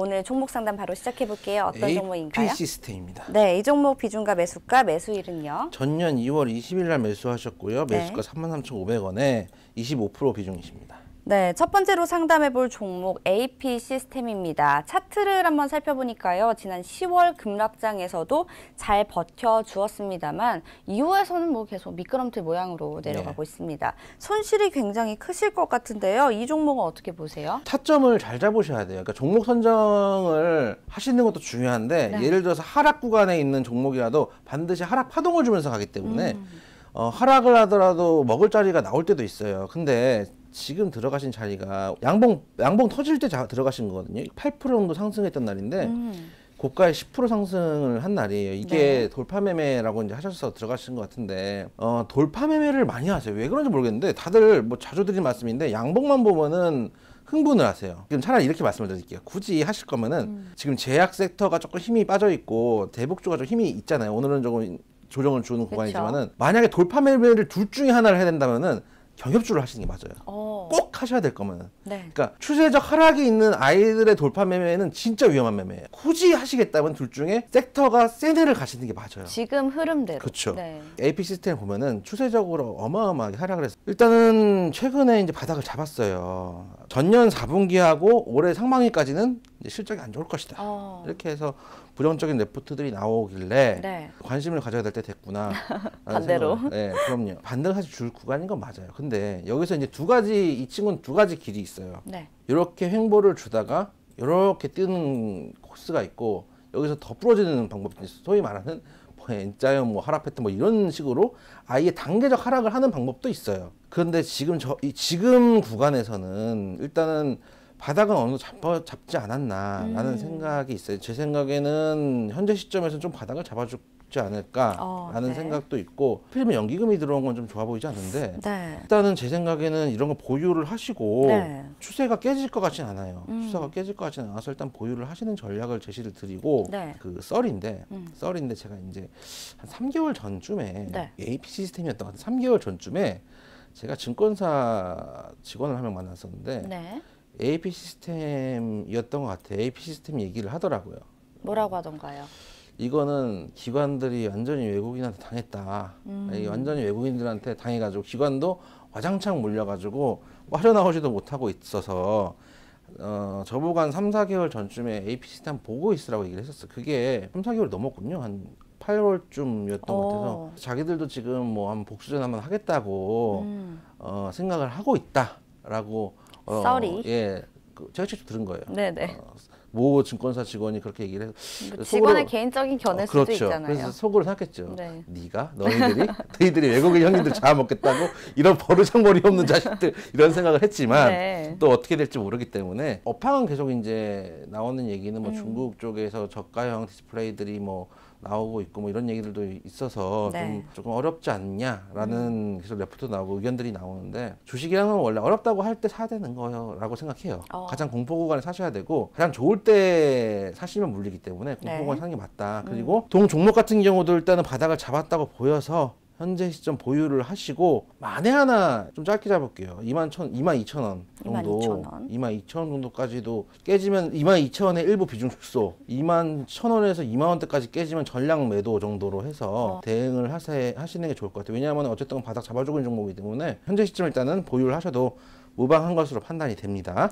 오늘 종목 상담 바로 시작해 볼게요. 어떤 종목인가요? AP 시스템입니다. 네, 이 종목 비중과 매수가, 매수일은요. 전년 2월 20일 날 매수하셨고요. 네. 매수가 33,500원에 25% 비중이십니다. 네, 첫 번째로 상담해 볼 종목 AP 시스템입니다. 차트를 한번 살펴보니까요. 지난 10월 급락장에서도 잘 버텨 주었습니다만 이후에서는 뭐 계속 미끄럼틀 모양으로 내려가고 있습니다. 손실이 굉장히 크실 것 같은데요. 이 종목은 어떻게 보세요? 타점을 잘 잡으셔야 돼요. 그러니까 종목 선정을 하시는 것도 중요한데 네. 예를 들어서 하락 구간에 있는 종목이라도 반드시 하락 파동을 주면서 가기 때문에 음. 어, 하락을 하더라도 먹을 자리가 나올 때도 있어요. 근데 지금 들어가신 자리가 양봉 양봉 터질 때 자- 들어가신 거거든요. 8% 정도 상승했던 날인데 음. 고가에 10% 상승을 한 날이에요. 이게 네. 돌파 매매라고 이제 하셔서 들어가신 것 같은데 어, 돌파 매매를 많이 하세요. 왜 그런지 모르겠는데 다들 뭐 자주 드리는 말씀인데 양봉만 보면은 흥분을 하세요. 그럼 차라리 이렇게 말씀을 드릴게요. 굳이 하실 거면은 음. 지금 제약 섹터가 조금 힘이 빠져 있고 대북주가 좀 힘이 있잖아요. 오늘은 조금 조정을 주는 구간이지만은 만약에 돌파 매매를 둘 중에 하나를 해야 된다면은 경협주를 하시는 게 맞아요. 어. 꼭 하셔야 될 거면은. 네. 그러니까 추세적 하락이 있는 아이들의 돌파 매매는 진짜 위험한 매매예요. 굳이 하시겠다면 둘 중에 섹터가 센 애를 가시는 게 맞아요. 지금 흐름대로. 그쵸. 네. AP 시스템 보면은 추세적으로 어마어마하게 하락을 했어요. 일단은 최근에 이제 바닥을 잡았어요. 전년 4분기하고 올해 상반기까지는 실적이 안 좋을 것이다. 어. 이렇게 해서 부정적인 레포트들이 나오길래 네. 관심을 가져야 될 때 됐구나. 반대로. 생각을- 네, 그럼요. 반대가 사실 줄 구간인 건 맞아요. 근데 여기서 이제 두 가지 이 친구는 두 가지 길이 있어요. 네. 이렇게 횡보를 주다가 이렇게 뛰는 코스가 있고 여기서 더 부러지는 방법이 있어요. 소위 말하는 뭐 N자형 뭐 하락 패턴 뭐 이런 식으로 아예 단계적 하락을 하는 방법도 있어요. 그런데 지금 저 이 지금 구간에서는 일단은 바닥은 어느 정도 잡, 잡지 않았나라는 음. 생각이 있어요. 제 생각에는 현재 시점에서 좀 바닥을 잡아주지 않을까라는 어, 네. 생각도 있고 필름 연기금이 들어온 건 좀 좋아 보이지 않는데 네. 일단은 제 생각에는 이런 거 보유를 하시고 네. 추세가 깨질 것 같진 않아요. 음. 추세가 깨질 것 같진 않아서 일단 보유를 하시는 전략을 제시를 드리고 네. 그 썰인데 음. 썰인데 제가 이제 한 3개월 전쯤에 네. AP 시스템이었던 것 같아요. 3개월 전쯤에 제가 증권사 직원을 한 명 만났었는데 네. AP 시스템이었던 것 같아요. AP 시스템 얘기를 하더라고요. 뭐라고 하던가요? 이거는 기관들이 완전히 외국인한테 당했다. 음. 이 완전히 외국인들한테 당해가지고 기관도 와장창 몰려가지고 빠져나오지도 못하고 있어서 어, 저보고 한 3, 4개월 전쯤에 AP 시스템 보고 있으라고 얘기를 했었어요. 그게 3, 4개월 넘었군요. 한 8월쯤이었던 것 같아서 어. 자기들도 지금 뭐 한번 복수전 한번 하겠다고 음. 어, 생각을 하고 있다라고 어, 썰이? 예, 그 제가 직접 들은 거예요. 네네. 어, 모 증권사 직원이 그렇게 얘기를 해서 뭐 속으로- 직원의 개인적인 견해일 어, 수도 그렇죠. 있잖아요. 그래서 속으로 생각했죠. 네. 네가 너희들이 너희들이 외국인 형님들 잡아먹겠다고 이런 버르장머리 없는 자식들 이런 생각을 했지만 네. 또 어떻게 될지 모르기 때문에 업황은 계속 이제 나오는 얘기는 음. 뭐 중국 쪽에서 저가형 디스플레이들이 뭐 나오고 있고 뭐 이런 얘기들도 있어서 네. 음. 좀 조금 어렵지 않냐라는 계속 레포트 나오고 의견들이 나오는데 주식이랑은 원래 어렵다고 할 때 사야 되는 거요라고 생각해요. 어. 가장 공포 구간에 사셔야 되고 가장 좋을 때 사시면 물리기 때문에 공포 네. 구간에 사는 게 맞다. 그리고 동 종목 같은 경우도 일단은 바닥을 잡았다고 보여서 현재 시점 보유를 하시고 만에 하나 좀 짧게 잡을게요. 2만 천, 2만 2천 원 정도, 22,000원. 2만 2천 원 정도까지도 깨지면 2만 2천 원의 일부 비중 축소, 2만 천 원에서 2만 원대까지 깨지면 전량 매도 정도로 해서 어. 대응을 하세, 하시는 게 좋을 것 같아요. 왜냐하면 어쨌든 바닥 잡아주고 있는 종목이기 때문에 현재 시점 일단은 보유를 하셔도 무방한 것으로 판단이 됩니다.